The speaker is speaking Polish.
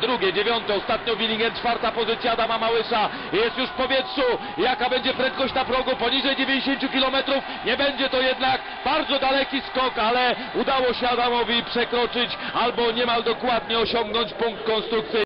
Drugie, dziewiąte, ostatnio Willingen, czwarta pozycja Adama Małysza. Jest już w powietrzu. Jaka będzie prędkość na progu? Poniżej 90 km. Nie będzie to jednak bardzo daleki skok, ale udało się Adamowi przekroczyć albo niemal dokładnie osiągnąć punkt konstrukcji.